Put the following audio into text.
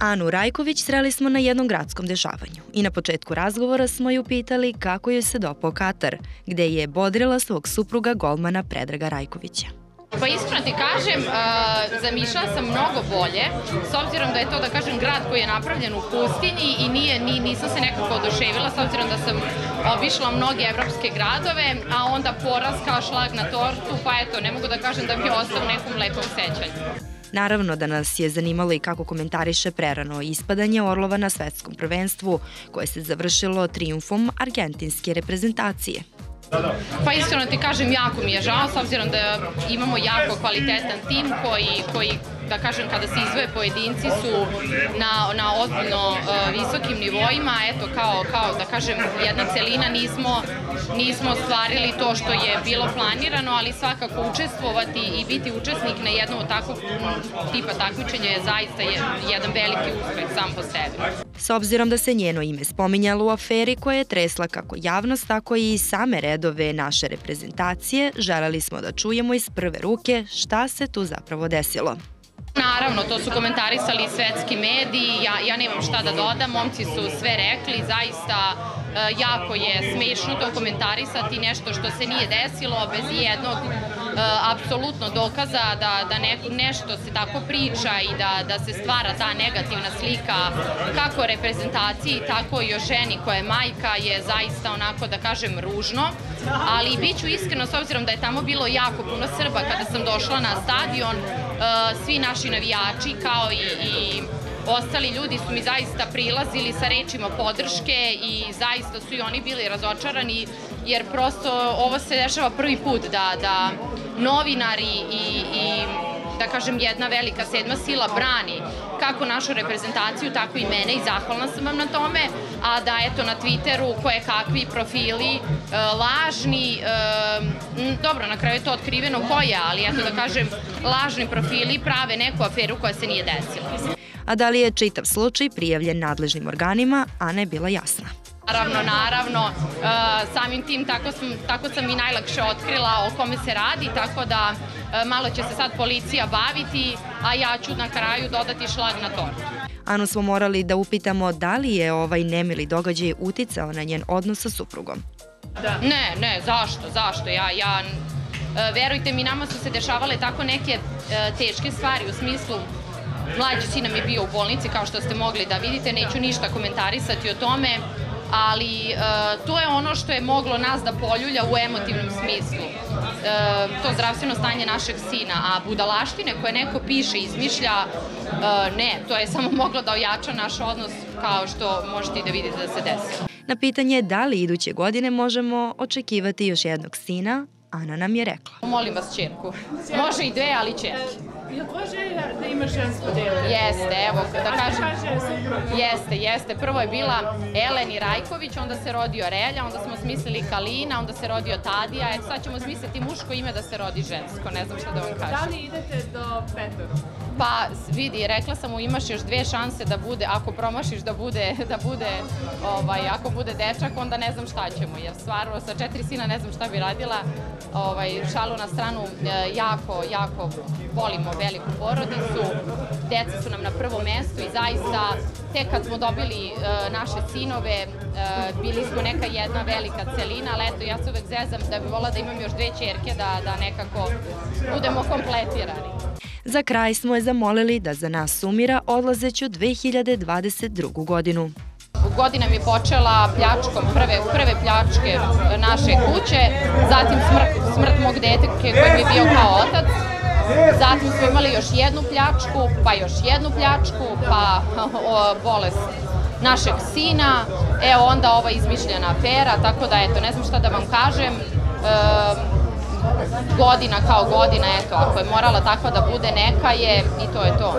Anu Rajković sreli smo na jednom gradskom dešavanju i na početku razgovora smo ju pitali kako joj se dopao Katar, gde je bodrila svog supruga golmana Predraga Rajkovića. Pa iskreno ti kažem, uh, zamišljala sam mnogo bolje, s obzirom da je to, da kažem, grad koji je napravljen u pustinji i nije, ni, nisam se nekako oduševila, s obzirom da sam obišla mnoge evropske gradove, a onda poraz kao šlag na tortu, pa eto, ne mogu da kažem da mi je ostao nekom lepom sećanju. Naravno da nas je zanimalo i kako komentariše prerano ispadanje Orlova na svetskom prvenstvu, koje se završilo triumfom argentinske reprezentacije. Pa iskreno ti kažem, jako mi je žao, s obzirom da imamo jako kvalitetan tim koji, koji da kažem, kada se izvoje pojedinci su na, na ozbiljno uh, visokim nivoima, eto, kao, kao da kažem, jedna celina nismo, nismo stvarili to što je bilo planirano, ali svakako učestvovati i biti učesnik na jednom od takvog tipa takmičenja je zaista je, jedan veliki uspeh sam po sebi. S obzirom da se njeno ime spominjalo u aferi koja je tresla kako javnost, tako i same redove naše reprezentacije, želeli smo da čujemo iz prve ruke šta se tu zapravo desilo. Naravno, to su komentarisali svetski mediji, ja, ja nemam šta da dodam, momci su sve rekli, zaista jako je smešno to komentarisati, nešto što se nije desilo bez jednog e, apsolutno dokaza da, da ne, nešto se tako priča i da, da se stvara ta negativna slika kako reprezentaciji, tako i o ženi koja je majka je zaista onako da kažem ružno, ali bit ću iskreno s obzirom da je tamo bilo jako puno Srba kada sam došla na stadion, e, svi naši navijači kao i, i ostali ljudi su mi zaista prilazili sa rečima podrške i zaista su i oni bili razočarani jer prosto ovo se dešava prvi put da, da novinari i, i da kažem, jedna velika sedma sila brani kako našu reprezentaciju, tako i mene i zahvalna sam vam na tome, a da eto na Twitteru koje kakvi profili e, lažni, e, dobro, na kraju je to otkriveno koja, ali eto da kažem, lažni profili prave neku aferu koja se nije desila. A da li je čitav slučaj prijavljen nadležnim organima, Ana je bila jasna. Naravno, naravno, e, samim tim tako sam, tako sam i najlakše otkrila o kome se radi, tako da e, malo će se sad policija baviti, a ja ću na kraju dodati šlag na tortu. Anu smo morali da upitamo da li je ovaj nemili događaj uticao na njen odnos sa suprugom. Da. Ne, ne, zašto, zašto? Ja, ja, e, verujte mi, nama su se dešavale tako neke teške stvari u smislu Mlađi sin nam je bio u bolnici, kao što ste mogli da vidite, neću ništa komentarisati o tome, ali e, to je ono što je moglo nas da poljulja u emotivnom smislu. E, to zdravstveno stanje našeg sina, a budalaštine koje neko piše, izmišlja, e, ne, to je samo moglo da ojača naš odnos kao što možete i da vidite da se desi. Na pitanje da li iduće godine možemo očekivati još jednog sina, Ana nam je rekla. Molim vas čerku. Može i dve, ali čerke. Je tvoja želja da imaš žensko delo? Jeste, evo, da kažem. Kaže supruga. Jeste, jeste. Prvo je bila Eleni Rajković, onda se rodio Relja, onda smo smislili Kalina, onda se rodio Tadija. E, sad ćemo smisliti muško ime da se rodi žensko, ne znam šta da vam kažem. Da li idete do petoro? Pa vidi, rekla sam mu imaš još dve šanse da bude, ako promašiš da bude, da bude, ovaj, ako bude dečak, onda ne znam šta ćemo, jer stvarno sa četiri sina ne znam šta bi radila, ovaj, šalu na stranu, e, jako, jako volimo veliku porodicu, deca su nam na prvom mestu i zaista tek kad smo dobili e, naše sinove, e, bili smo neka jedna velika celina, ali eto, ja se uvek zezam da bi volila da imam još dve čerke, da, da nekako budemo kompletirani. Za kraj smo je zamolili da za nas sumira odlazeću 2022. godinu. Godina mi je počela pljačkom prve, prve pljačke naše kuće, zatim smrt, smrt mog deteke koji mi je bio kao otac, zatim smo imali još jednu pljačku, pa još jednu pljačku, pa bolest našeg sina, evo onda ova izmišljena afera, tako da eto, ne znam šta da vam kažem, godina kao godina, eto, ako je morala takva da bude, neka je i to je to.